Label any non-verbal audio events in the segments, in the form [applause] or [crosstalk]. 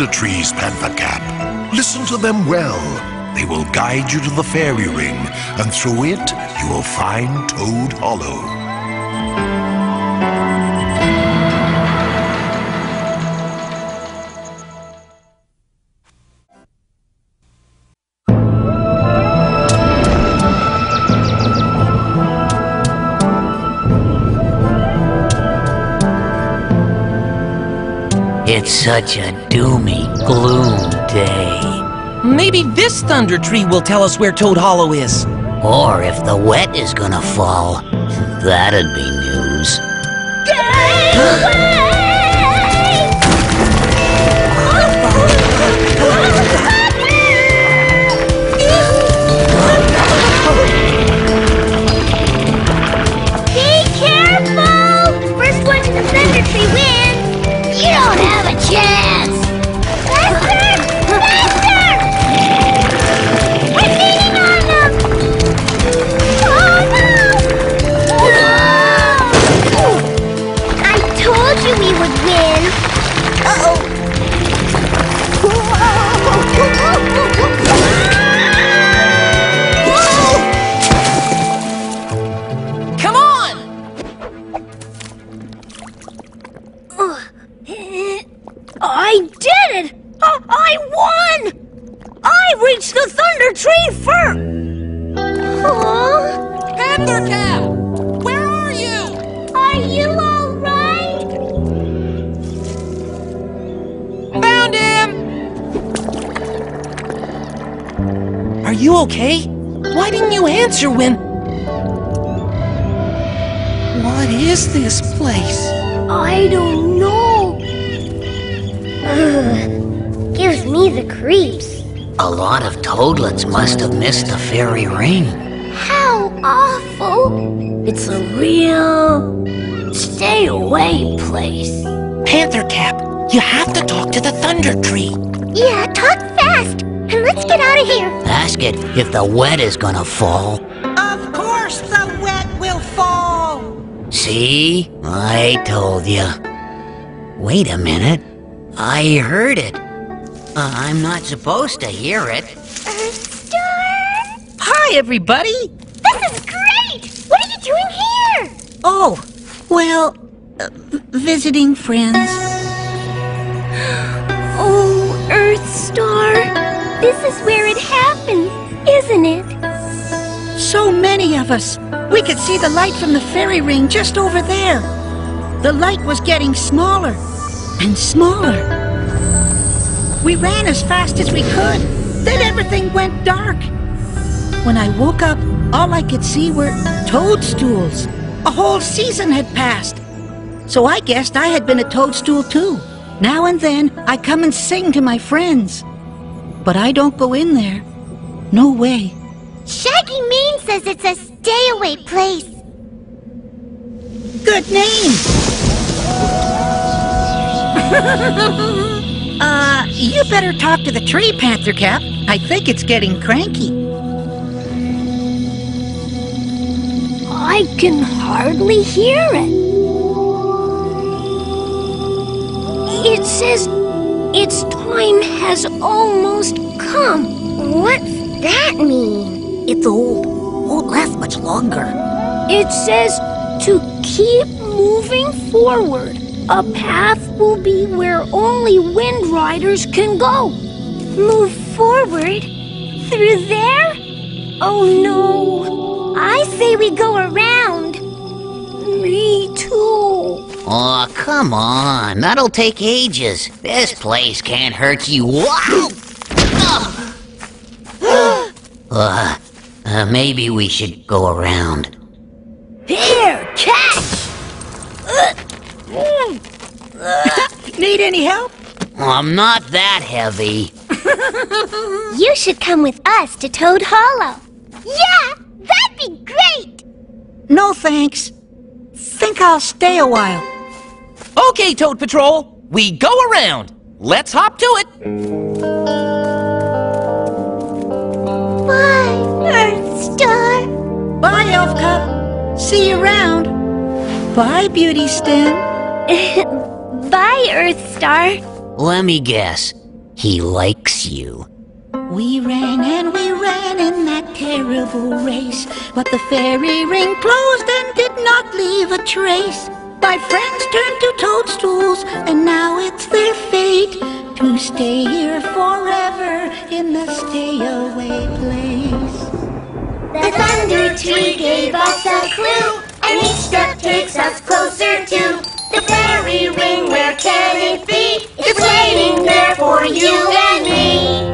thunder trees, Panther Cap. Listen to them well. They will guide you to the fairy ring, and through it you will find Toad Hollow. It's such a doomy gloom day. Maybe this thunder tree will tell us where Toad Hollow is. Or if the wet is gonna fall, that'd be news. [laughs] you okay? Why didn't you answer when... What is this place? I don't know. Ugh, gives me the creeps. A lot of toadlets must have missed the fairy ring. How awful. It's a real stay away place. Panther Cap, you have to talk to the thunder tree. Yeah, talk fast let's get out of here. Ask it if the wet is gonna fall. Of course the wet will fall. See? I told you. Wait a minute. I heard it. Uh, I'm not supposed to hear it. Earth Star? Hi, everybody. This is great! What are you doing here? Oh, well, uh, visiting friends. [gasps] Oh, Earth Star. This is where it happened, isn't it? So many of us. We could see the light from the fairy ring just over there. The light was getting smaller and smaller. We ran as fast as we could. Then everything went dark. When I woke up, all I could see were toadstools. A whole season had passed. So I guessed I had been a toadstool too. Now and then, I come and sing to my friends. But I don't go in there. No way. Shaggy Mane says it's a stay away place. Good name. [laughs] uh, you better talk to the tree, Panther Cap. I think it's getting cranky. I can hardly hear it. It says its time has almost come. What's that mean? It's old. Won't last much longer. It says to keep moving forward. A path will be where only wind riders can go. Move forward? Through there? Oh no. I say we go around. Me too. Oh, come on. That'll take ages. This place can't hurt you. Wow! [gasps] uh, uh, maybe we should go around. Here, catch! Need any help? I'm not that heavy. [laughs] You should come with us to Toad Hollow. Yeah, that'd be great! No thanks. Think I'll stay a while. Okay, Toad Patrol, we go around. Let's hop to it. Bye, Earth Star. Bye, Elf Cup. See you around. Bye, Beauty Stem. [laughs] Bye, Earth Star. Let me guess. He likes you. We ran and we ran in that terrible race, but the fairy ring closed and did not leave a trace. My friends turned to toadstools, and now it's their fate to stay here forever in the stay away place. The thunder tree gave us a clue, and each step takes us closer to the fairy ring. Where can it be? It's waiting there for you and me.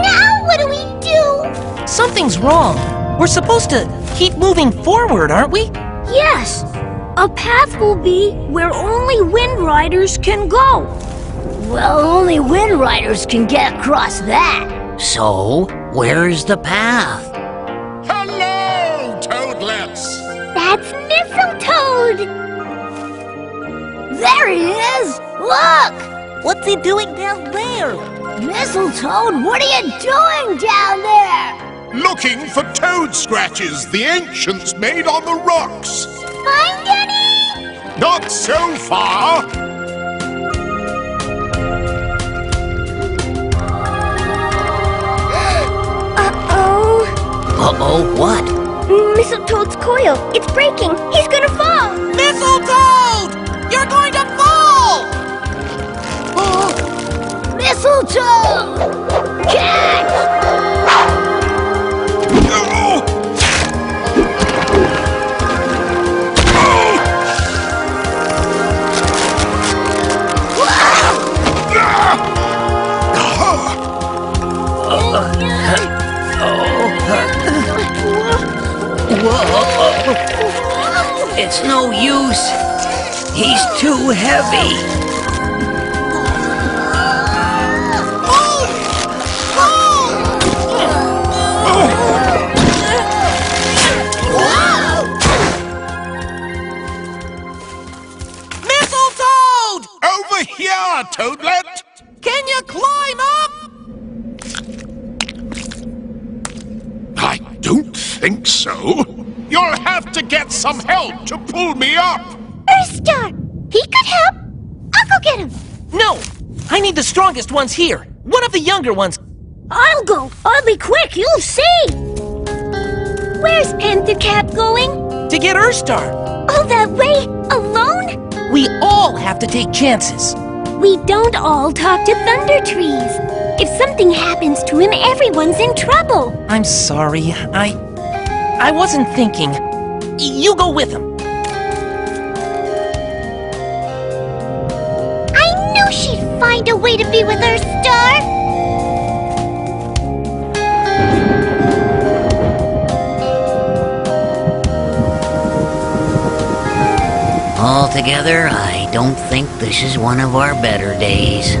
now what do we do? Something's wrong. We're supposed to keep moving forward, aren't we? Yes, a path will be where only Wind Riders can go. Well, only Wind Riders can get across that. So, where's the path? Hello, Toadlets! That's Mistletoad! There he is! Look! What's he doing down there? Mistletoad, what are you doing down there? Looking for toad scratches the ancients made on the rocks. Find any? Not so far. Uh-oh. Uh-oh, what? Mistletoad's coil. It's breaking. He's gonna fall. Mistletoad! You're going to fall! Oh. Mistletoad! Catch! It's no use. He's too heavy. Mistletoad! Over here, Toadlet! Some help to pull me up. Earthstar! He could help. I'll go get him. No! I need the strongest ones here. One of the younger ones. I'll go. I'll be quick. You'll see. Where's Panther Cap going? To get Earthstar. All that way? Alone? We all have to take chances. We don't all talk to Thunder Trees. If something happens to him, everyone's in trouble. I'm sorry. I. I wasn't thinking. Y- You go with him. I knew she'd find a way to be with her star. Altogether, I don't think this is one of our better days.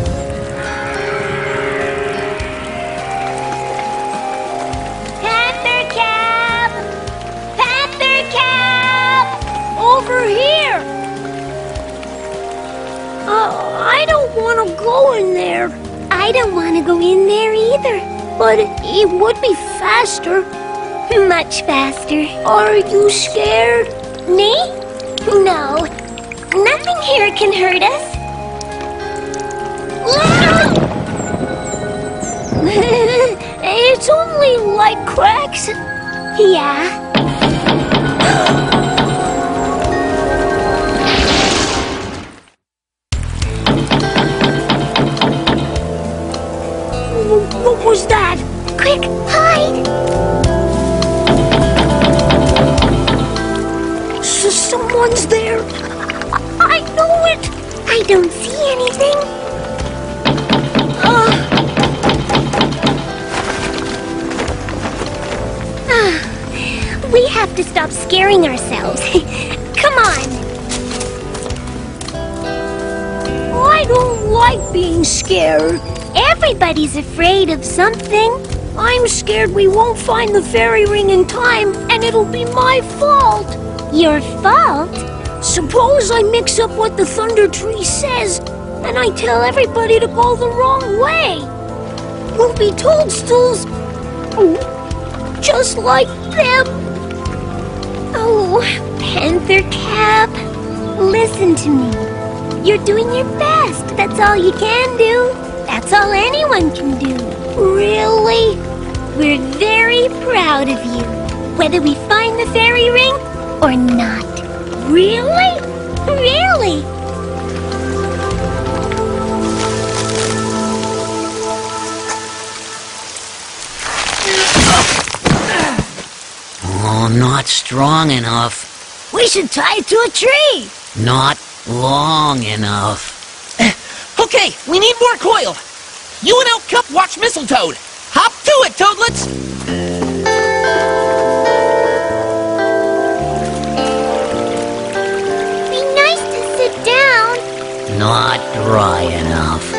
Over here! Uh, I don't want to go in there. I don't want to go in there either. But it would be faster. Much faster. Are you scared? Me? No. Nothing here can hurt us. [laughs] it's only like cracks. Yeah. Quick, hide. S- someone's there. I know it. I don't see anything. Uh, We have to stop scaring ourselves. [laughs] Come on. I don't like being scared. Everybody's afraid of something. I'm scared we won't find the fairy ring in time, and it'll be my fault. Your fault? Suppose I mix up what the Thunder Tree says, and I tell everybody to go the wrong way. We'll be toadstools, just like them. Oh, Panther Cap, listen to me. You're doing your best. That's all you can do. That's all anyone can do. Really? We're very proud of you. Whether we find the fairy ring or not. Really? Really? Oh, not strong enough. We should tie it to a tree. Not long enough. Eh, okay, we need more coil. You and Elf Cup watch Mistletoad. Hop to it, Toadlets! Be nice to sit down. Not dry enough.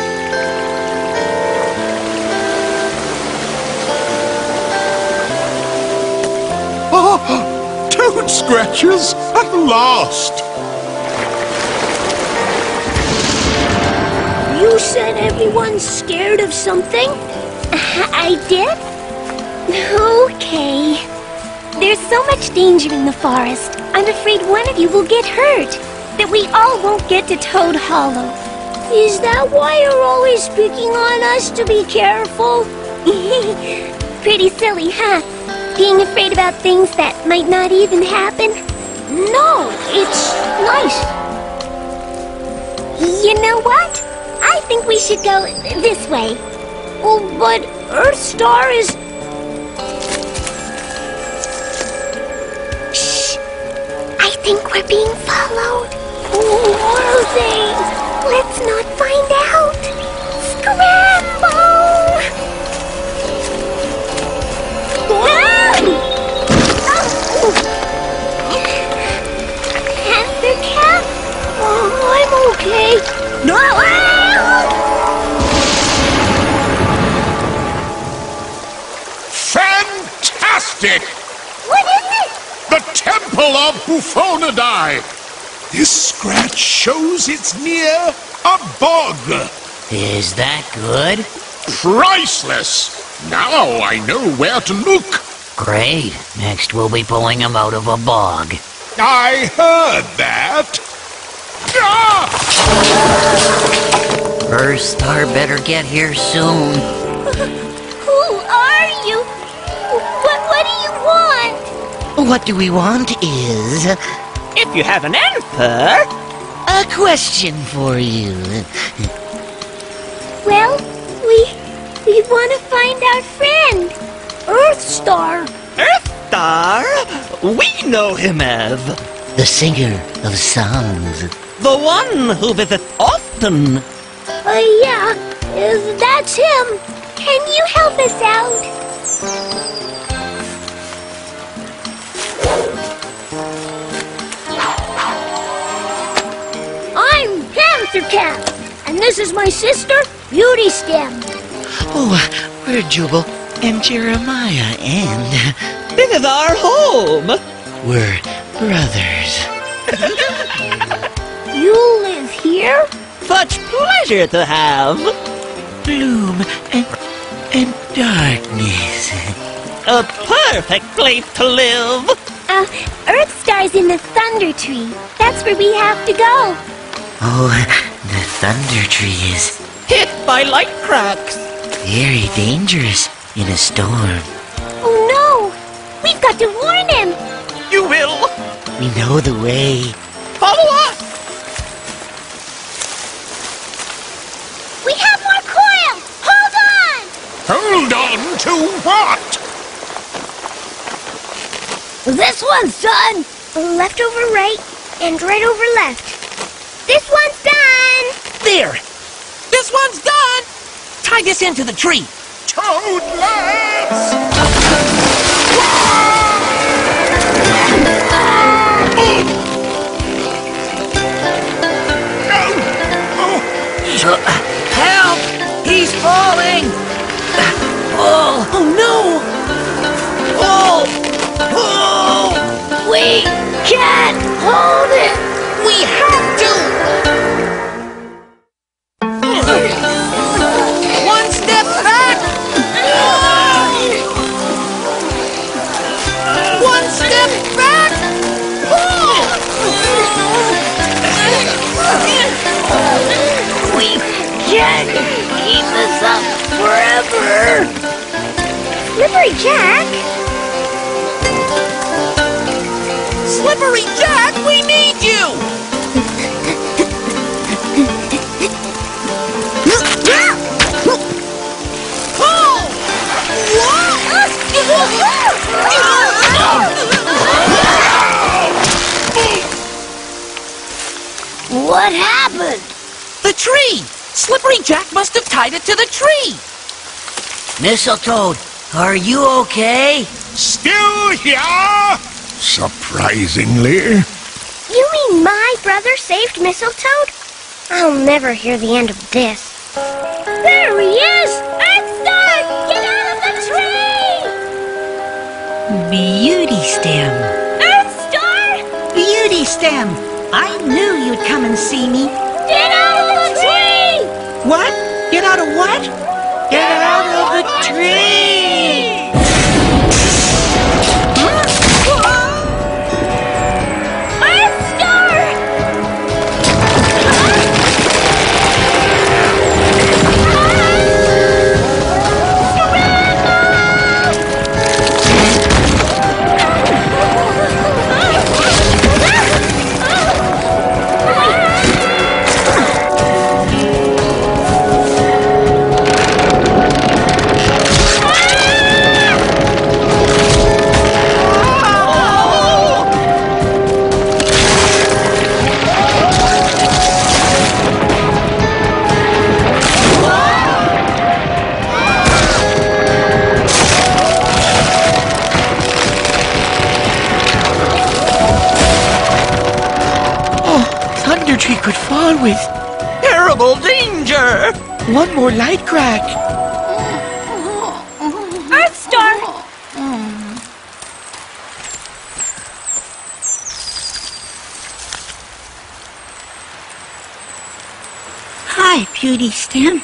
Ah, [gasps] toad scratchers at last! You said everyone's scared of something? Uh, I did? Okay. There's so much danger in the forest. I'm afraid one of you will get hurt. That we all won't get to Toad Hollow. Is that why you're always picking on us to be careful? [laughs] Pretty silly, huh? Being afraid about things that might not even happen? No, it's nice. You know what? I think we should go this way. Oh, but Earthstar is. Shh! I think we're being followed. Are they? Let's not find out. Scramble! Ah! Oh! Panther Cap? Oh, I'm okay. No! Ah! Fantastic! What is it? The Temple of Bufonidae! This scratch shows it's near a bog. Is that good? Priceless! Now I know where to look. Great. Next we'll be pulling him out of a bog. I heard that. Ah! Earthstar better get here soon. [laughs] What do we want is If you have an answer, a question for you. Well, we we want to find our friend, Earthstar. Earthstar? We know him as The singer of songs. the one who visits often. Uh, yeah, that's him. Can you help us out? Cat, and this is my sister, Beauty Stem. Oh, we're Jubal and Jeremiah, and This is our home. we're brothers. [laughs] You live here? Such pleasure to have. Bloom and and darkness. A perfect place to live. Uh, Earthstar's in the Thunder Tree. That's where we have to go. Oh, thunder tree is Hit by light cracks. very dangerous in a storm. Oh no! We've got to warn him! You will We know the way. follow us. We have more coil! Hold on! Hold on to what? This one's done! Left over right, and right over left. This one's done! There. This one's done. Tie this into the tree. Toadlets! Help! He's falling! Oh, oh no! Oh! Oh! We can't hold it! We have to! One step back! One step back! Oh! Jack, keep this up forever. Slippery Jack? What happened? The tree! Slippery Jack must have tied it to the tree! Mistletoad, are you okay? Still here? Surprisingly. You mean my brother saved Mistletoad? I'll never hear the end of this. There he is! Earthstar! Get out of the tree! Beauty stem. Earthstar! Beauty stem. I knew you'd come and see me. Get out of the tree! What? Get out of what? Get out of the tree! Hi, Beauty stem.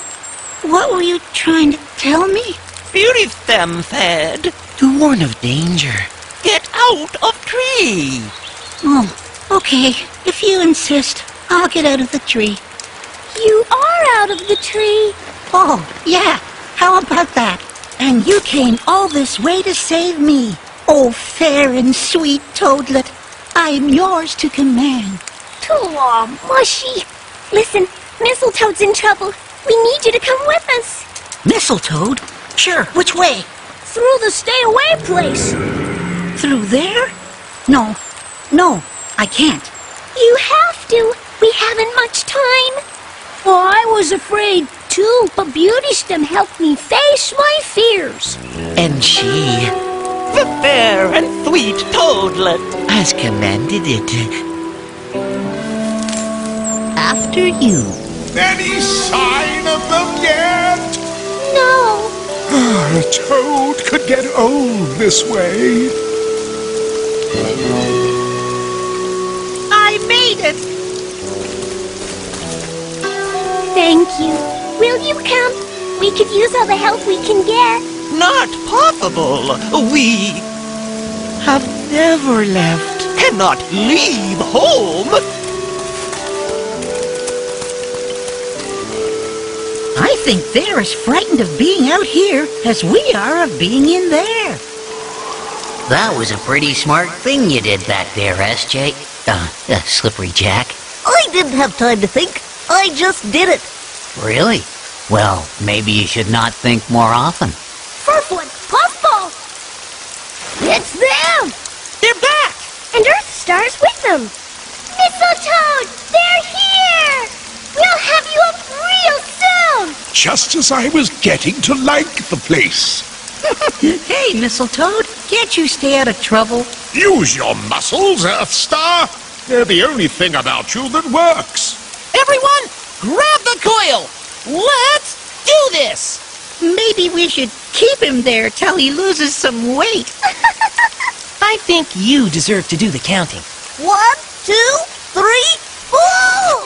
What were you trying to tell me? Beauty stem said to warn of danger. Get out of tree. Oh, okay. If you insist, I'll get out of the tree. You are out of the tree. Oh, yeah. How about that? And you came all this way to save me. Oh, fair and sweet Toadlet, I am yours to command. Aw, mushy. Listen, Mistletoad's in trouble. We need you to come with us. Mistletoad? Sure, which way? Through the stay away place. Through there? No, no, I can't. You have to. We haven't much time. Oh, I was afraid too, but Beauty Stem helped me face my fears. And she, the fair and sweet Toadlet, has commanded it. After you. Any sign of them yet? No. Ah, a toad could get old this way. I made it! Thank you. Will you come? We could use all the help we can get. Not possible. We have never left. Cannot leave home. Think they're as frightened of being out here as we are of being in there. That was a pretty smart thing you did back there, SJ. Uh, uh, Slippery Jack. I didn't have time to think. I just did it. Really? Well, maybe you should not think more often. Furfoot, Puffball. It's them. They're back! And Earth Star's with them. Mistletoad, they're here. We'll have you up real soon. Just as I was getting to like the place. [laughs] Hey, Mistletoad, can't you stay out of trouble? Use your muscles, Earthstar. They're the only thing about you that works. Everyone, grab the coil! Let's do this! Maybe we should keep him there till he loses some weight. [laughs] I think you deserve to do the counting. One, two, three, four!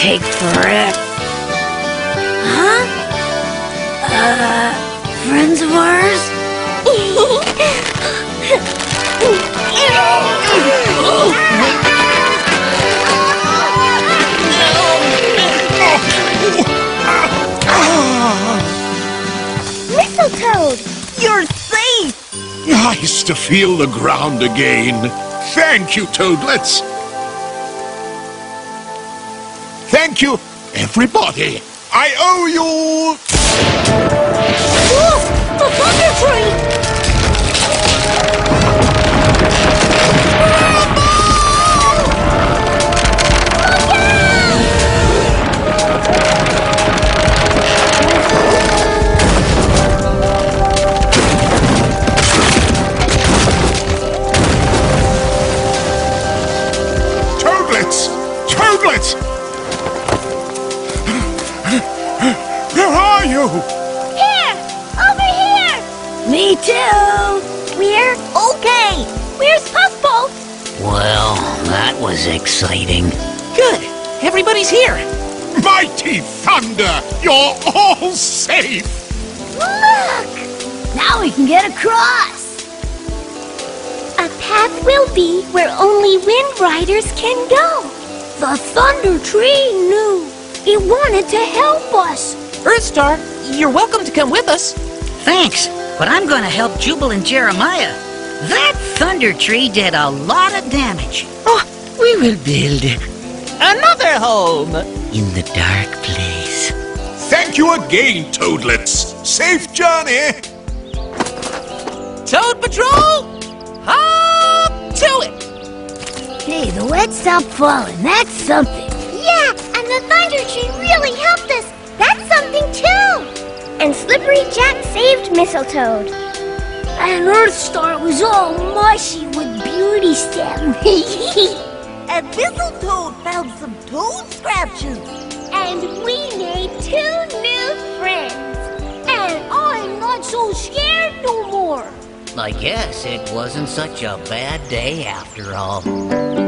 take forever. Huh? Uh, friends of ours? Mistletoad, you're safe! Nice to feel the ground again. Thank you, Toadlets. Thank you, everybody. I owe you... you? Here! Over here! Me too! We're okay! Where's Puffball? Well, that was exciting. Good. Everybody's here. Mighty Thunder! You're all safe! Look! Now we can get across! A path will be where only Wind Riders can go. The Thunder Tree knew. It wanted to help us. Earthstar, you're welcome to come with us. Thanks, but I'm going to help Jubal and Jeremiah. That thunder tree did a lot of damage. Oh, we will build Another home. in the dark place. Thank you again, Toadlets. Safe journey! Toad Patrol, hop to it. Hey, the wet stopped falling. That's something. Yeah, and the Thunder Tree really helped us. That's something too. And Slippery Jack saved Mistletoad. And Earthstar was all mushy with beauty stem. [laughs] And Mistletoad found some toad scratches. And we made two new friends. and I'm not so scared no more. I guess it wasn't such a bad day after all.